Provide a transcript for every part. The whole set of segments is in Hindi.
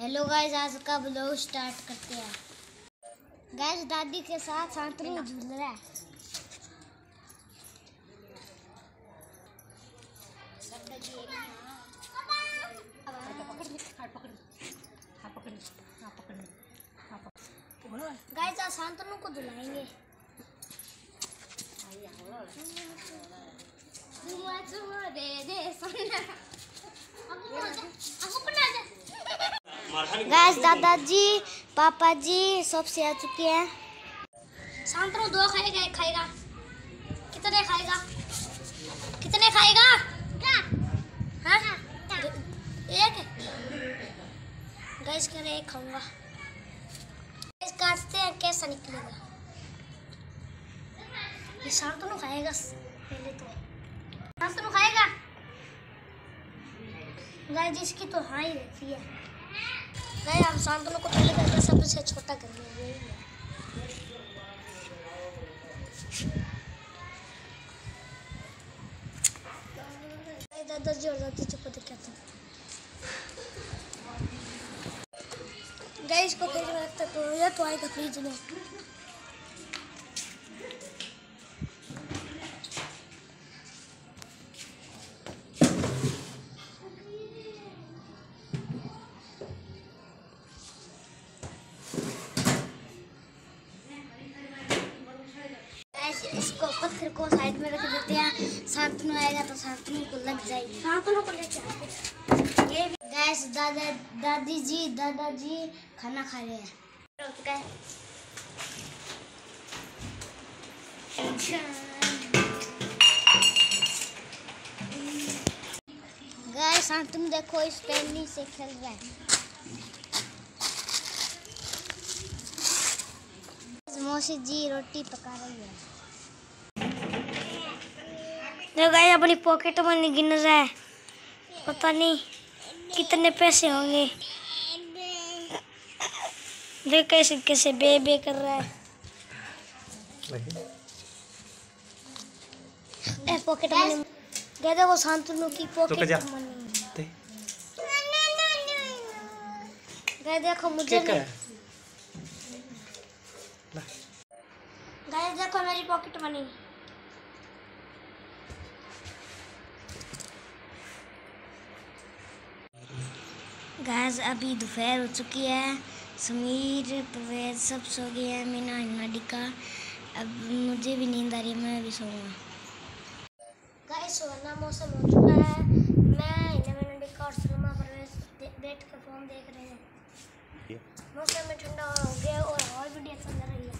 हेलो गाइस आज का ब्लॉग स्टार्ट करते हैं। गाइस दादी के साथ शांतनु झूल रहा है। गाइस आज शांतनु को झुलाएँगे चुमा चुमा दे दे सोना अब अब अपना गैस दादाजी पापा जी सबसे आ चुके हैं। शांतनु दो खाएगा एक खाएगा। कितने खाएगा? कितने खाएगा? हाँ? एक? गैस कह रहे एक खाऊँगा। गैस काटते हैं कैसा निकलेगा? ये शांतनु खाएगा पहले तो। शांतनु खाएगा? गाइस इसकी तो हाँ ही रहती है। नहीं, हम शांतनु को पहले करके सबसे छोटा कर लेंगे। दादाजी और दादी चुप दिखा था? गाइस को फ्रिज में रखता तो या तो आएगा फ्रिज में ये गैस, दादा, दादी जी दादाजी खाना खा रहे हैं। गैस शांतनु देखो, इस पेनी से खेल रहा है। मौसी जी रोटी पका रही है। देखो गाइस अपनी पॉकेट में गिन रहा है। पता नहीं कितने पैसे होंगे। देख कैसे कैसे बे बे कर रहा है। पॉकेट मनी गए देखो शांतनु की पॉकेट मनी गए देखो मुझे गए देखो मेरी पॉकेट मनी गैस अभी दोपहर हो चुकी है। समीर परवेज सब सो गए हैं। मीना हिन्नाडिका अब मुझे भी नींद आ रही है मैं भी सोऊँगा। गाइस सोना मौसम हो चुका है। मैं हिन्नाडिका और सलमा परवेज बैठ कर फ़ोन देख रहे हैं। मौसम में ठंडा हो गया और हवा भी चल रही है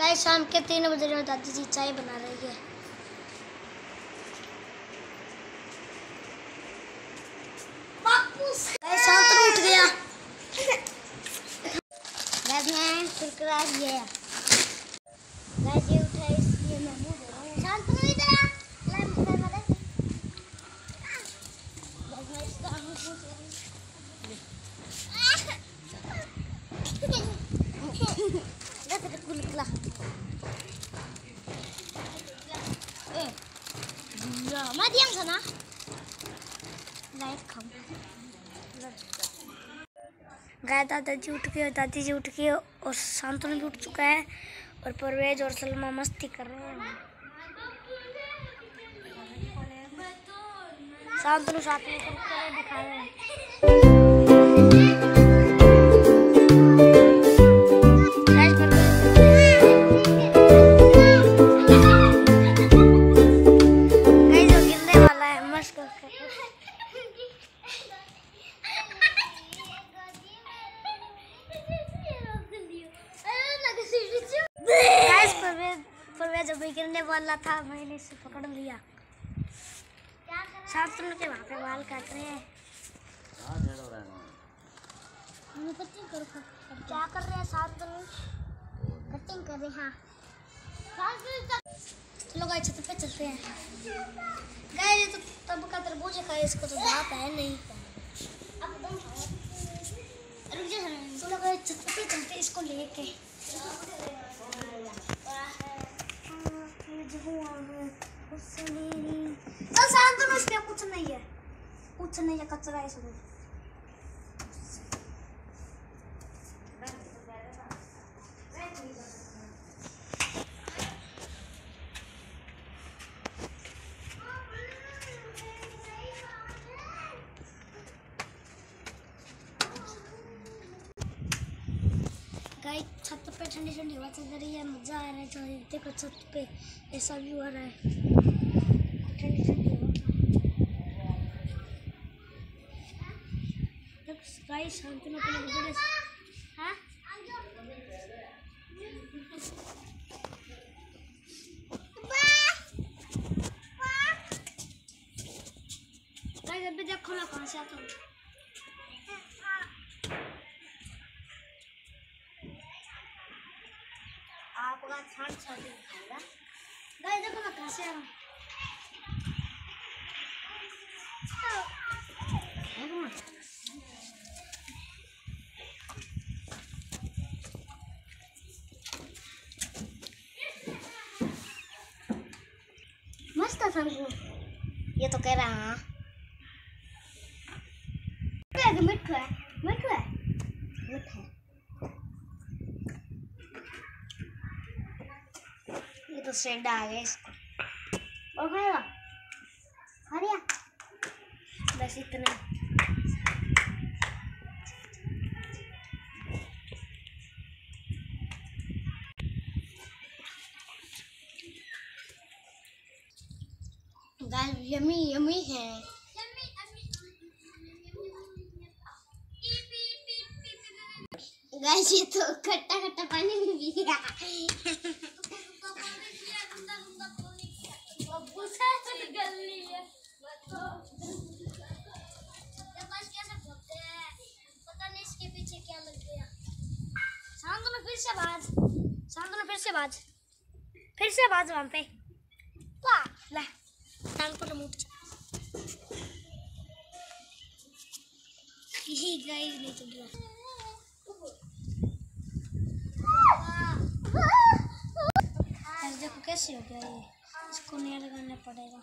गाइस शाम के तीन बजे में दादी जी चाय बना रही है। उठ गया। मैं गया गाइस ये उठा है इसलिए मैं मुँह धो रहा हूँ शांत रहो इधर आ ले मुझे मदद गाइस मैं इसका मुँह पोंछ रही हूँ Lihat ada kulit lah. Eh, गाय दादाजी उठ गए, दादी जी उठ गए, और शांतनु भी उठ चुका है, और परवेज और सलमा मस्ती कर रहे हैं। शांतनु साथ में दिखा रहे हैं इसे पकड़ लिया। शांतनु के वहाँ पे बाल काट रहे हैं। हमें कटिंग करो क्या कर रहे हैं शांतनु कटिंग कर रहे हैं हाँ। चलो गाइस छत पे चलते हैं। गाइस ये तो तब का तरबूज है इसको तो दांत है नहीं। अब एकदम रुक जा चलो गाइस छत पे चलते इसको लेके। कुछ नहीं है कुछ नहीं है कचरा है इसमें गाइस छत पे ठंडी ठंडी हवा चल रही है, मज़ा आ रहा है तो देखो छत पे ऐसा व्यू आ रहा है। ठंडी ठंडी गाइस शांति में अपने बर्थडे हाँ? गाइस अभी देखो आता हूँ। छान छान दिखाएगा गाइस देखो मैं कहाँ से आ रहा हूँ देखो ना। मस्त है शंकु ये तो कह रहा हाँ मिठू है मिठू है मिठू है तो सेड आ गया इसको। और खाएगा खा लिया बस इतना। गाइस यमी यमी है। गाइस, ये तो खट्टा खट्टा पानी में भी गया शांतनु फिर से बाज शांतनु फिर से बाज फिर से बाज वहाँ पे। वाह, ले। यही गाइस नहीं चल रहा। देखो कैसे हो गया ये। इसको नया लगाना पड़ेगा।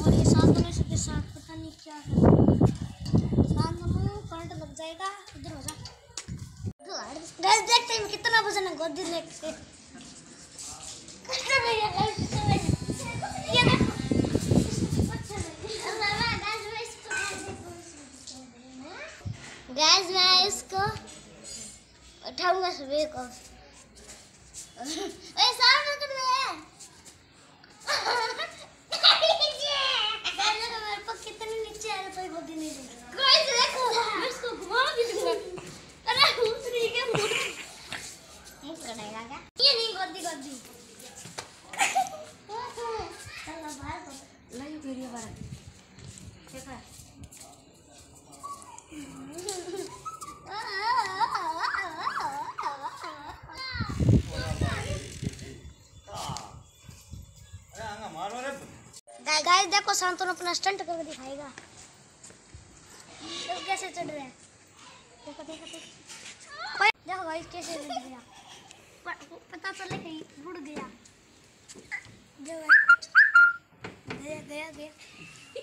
और ये शांतनु के साथ पता नहीं क्या है। हैं कितना वज़न गोदी देखो गैस मैं इसको उठाऊँगा सुबह को पास कितने नीचे आ रहा कोई गोदी नहीं दूँगा गाइस देखो शांतनु अपना स्टंट करके दिखाएगा तो कैसे चढ़ रहे हैं? देखो देखो देखो। देखो गाइस कैसे चढ़ गया। पता चले कहीं रुड़ गया। गया गया गया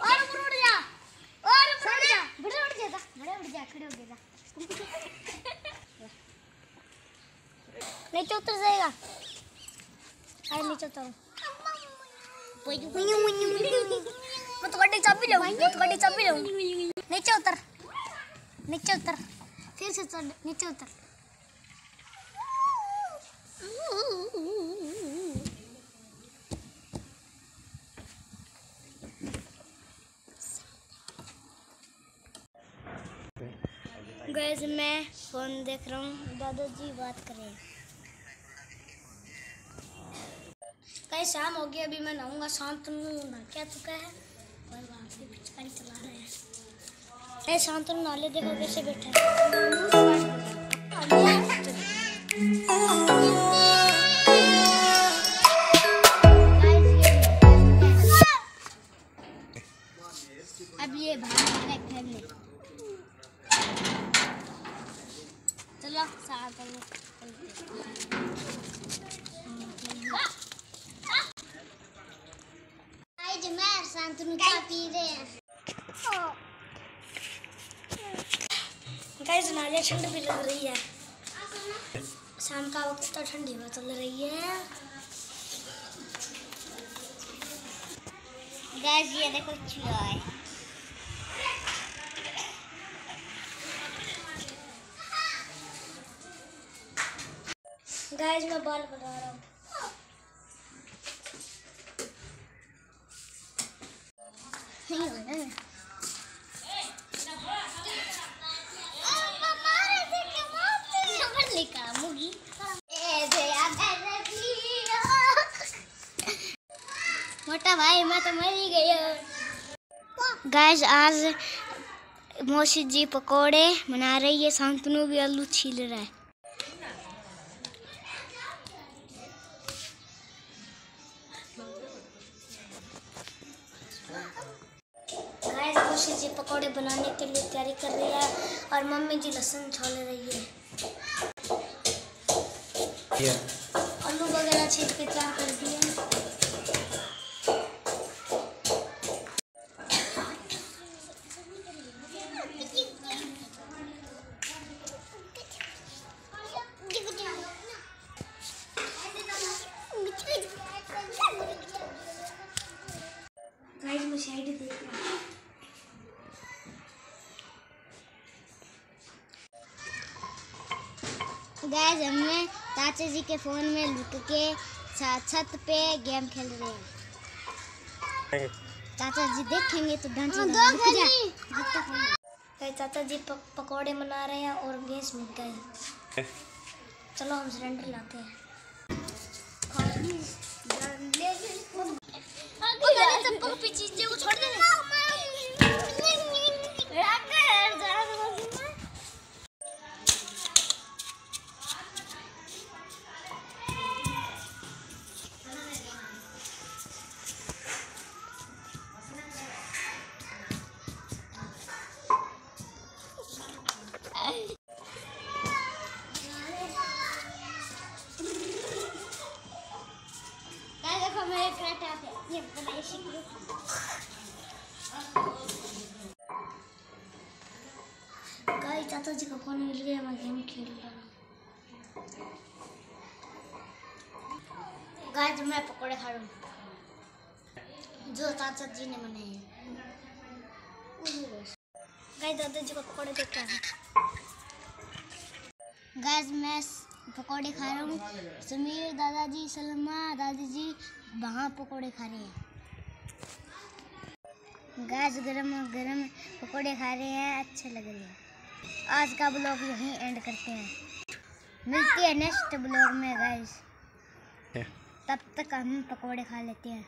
और ऊपर उड़ जा। और ऊपर उड़ जा। बड़े उड़ जा बड़े उड़ जा खड़े हो गया नीचे उतर जाएगा। नीचे उतर। मैं तो गाड़ी चाबी ले मैं तो गाड़ी चाबी ले नीचे उतर। नीचे उतर फिर से चढ़ नीचे उतर गैस मैं फ़ोन देख रहा हूँ दादाजी बात करें कहीं शाम हो गई अभी मैं नहाऊँगा शांतनु नहा क्या चुका है और वहाँ पे पिचकारी चला ए शांत नाले देखो, कैसे बैठा अब ये भाग घर में। चलो, साथ मैं शांतनु पी रहे हैं। गाइस नालिया ठंड भी लग रही है। शाम का वक्त तो ठंडी हवा चल रही है। गाइस, ये देखो चूहा है। गाइस, मैं बाल बना रहा हूँ। नहीं हो। भाई मैं तो मर ही गया गैस आज मौसी जी पकोड़े बना रही है शांतनु भी आलू छील रहा है। मौसी जी पकोड़े बनाने के लिए तैयारी कर रही है और मम्मी जी लहसुन छोल रही है। आलू वगैरह छील के तैयार कर दिए गाइस हमने चाचा जी के फ़ोन में लुक के छत पे गेम खेल रहे हैं। चाचा जी देखेंगे तो डांस हम- गाइस चाचा जी प- पकौड़े बना रहे हैं और गैस मिल गए। चलो हम सिलेंडर लाते हैं। पे चीज़ें को छोड़ देना गाइस चाचा जी का फ़ोन मिल गया, मैं गेम खेल रहा गाइस, मैं पकोड़े खा रहा जो चाचा जी ने गाइस दादा जी का देख रहा हूँ। गाइस, मैं खा रहा हूँ। समीर दादाजी, सलमा दादी जी वहाँ पकोड़े खा रहे हैं। गैस गरम और गरम पकौड़े खा रहे हैं अच्छे लग रहे हैं। आज का ब्लॉग यहीं एंड करते हैं। मिलती है नेक्स्ट ब्लॉग में गैस तब तक हम पकौड़े खा लेते हैं।